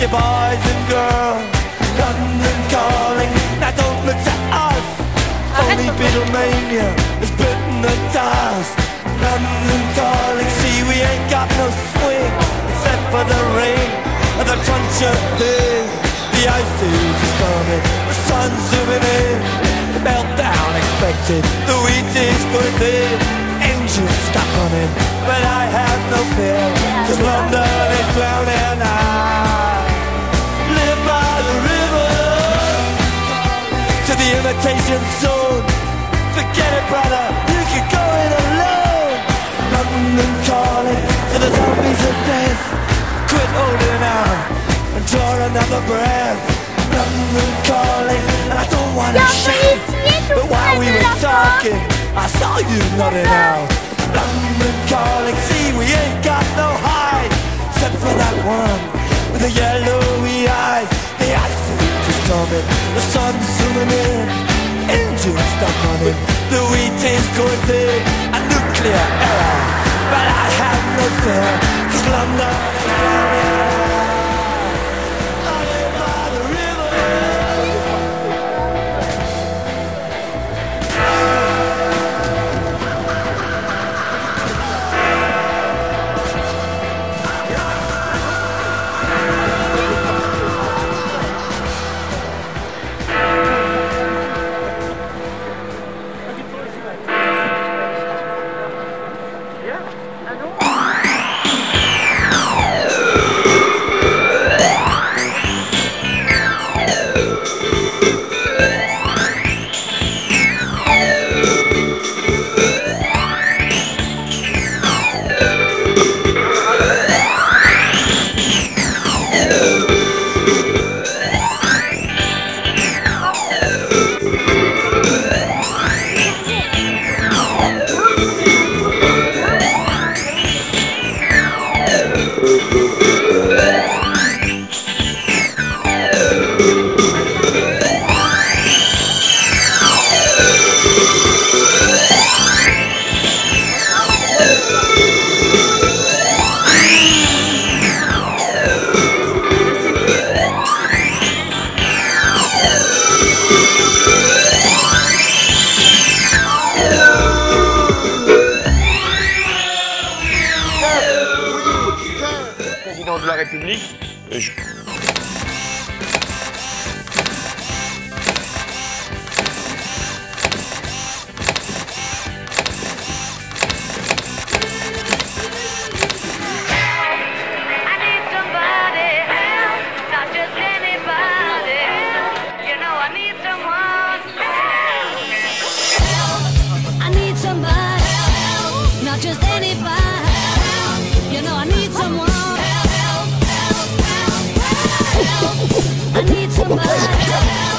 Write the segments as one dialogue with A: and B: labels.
A: you boys and girls. London calling, now don't look to us. Only Beatlemania is bitten the dust. London calling, see we ain't got no swing except for the rain and the crunch of things. The ice age is coming, the sun's zooming in. The meltdown expected, the wheat is going in. Engines stop running, but I have no fear, cause London is drowning. Imitation zone. Forget it, brother, you can go it alone. London calling to the zombies of death. Quit holding out and draw another breath. London calling, and I don't wanna
B: Ya
A: shout. But while we were talking, I saw you nodding out. London calling, see we ain't got no hide, except for that one with the yellowy eyes. The ice is coming, the sun's zooming in, engines stop running, the wheat is going big, a nuclear error. But I have
B: gente. Beijo. Let's go.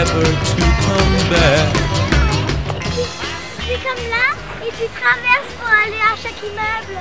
B: Never to come back.
C: C'est comme là et tu traverses pour aller à chaque immeuble.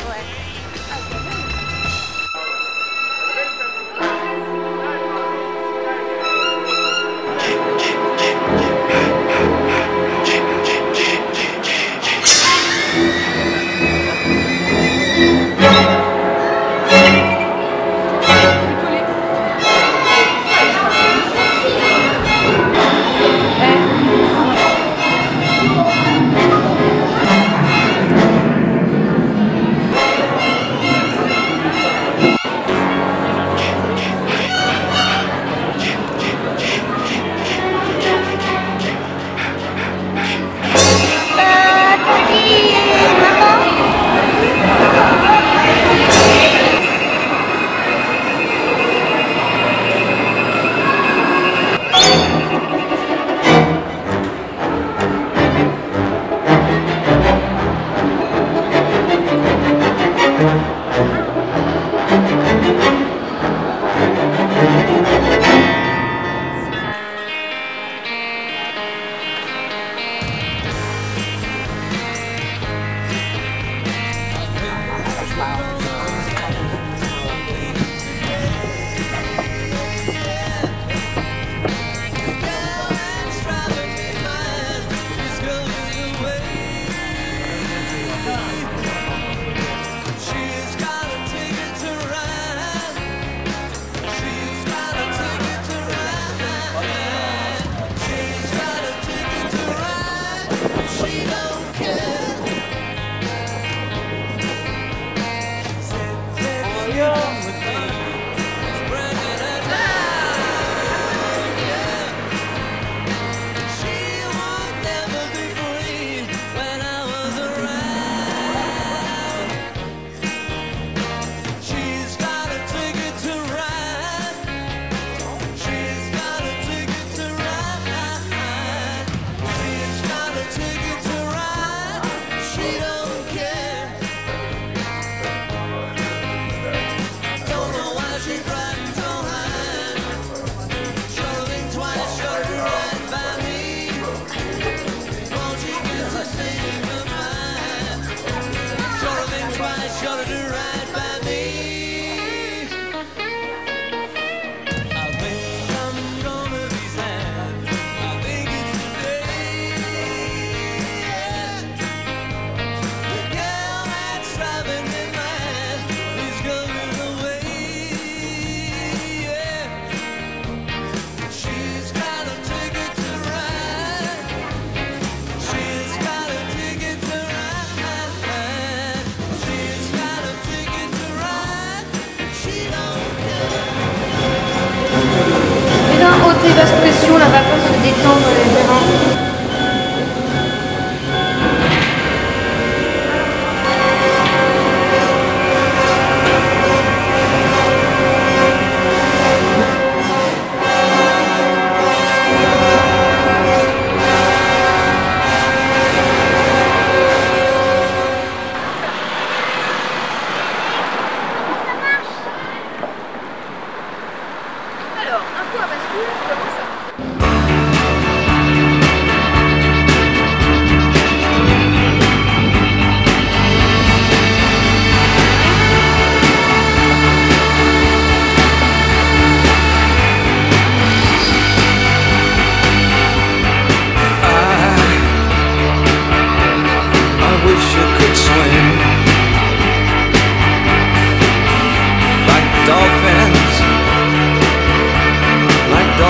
D: pression
B: là.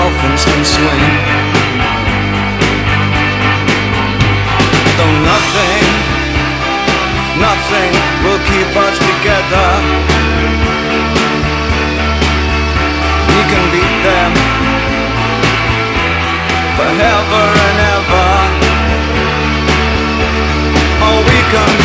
B: Dolphins can swim. Though nothing, nothing will keep us together. We can beat them forever and ever. Oh, we can.